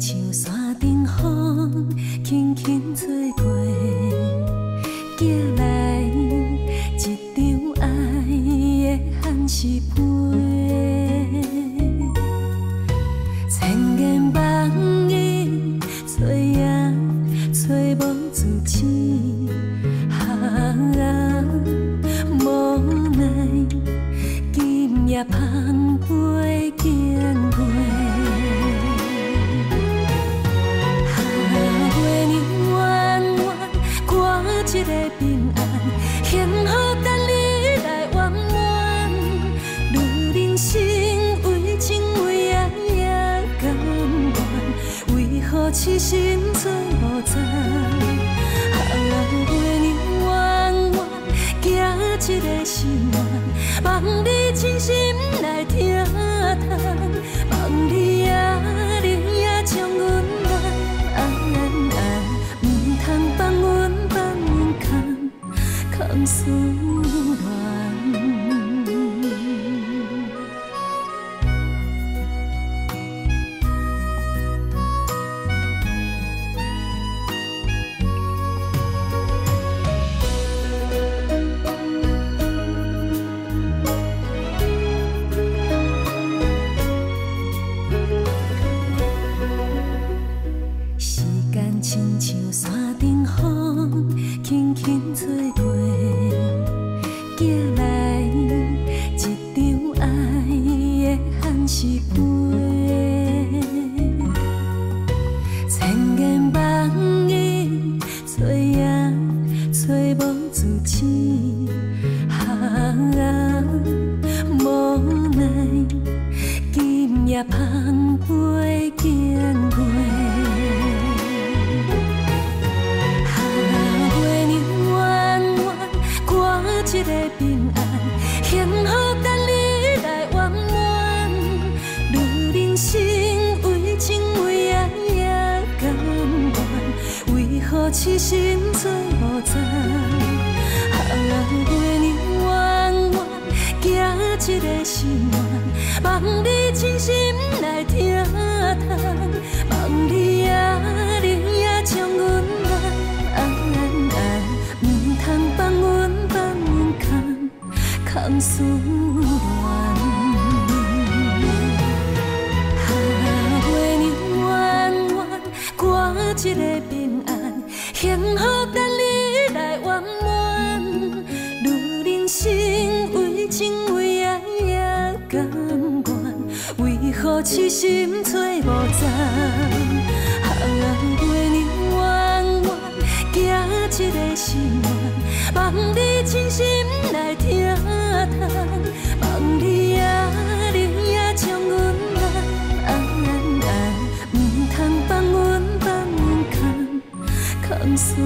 像山顶风轻轻吹过，寄来一张爱的限时批。千言万语，找影，找无住址。啊，无奈今夜怕。痴心做无赞？陪你弯弯，行一个心愿，望你真心亲像山顶风，轻轻吹过，寄来一张爱的限时杯。千言万语，找也找无自己，啊，无奈今夜痴心做无赞？啊，陪你弯弯，行一个心愿，望你真心来听幸福等你来圆满。愈人生为情为爱也甘愿，为何痴心做无赞？啊，陪你弯弯，行一个心愿，望你真心来听谈，Tu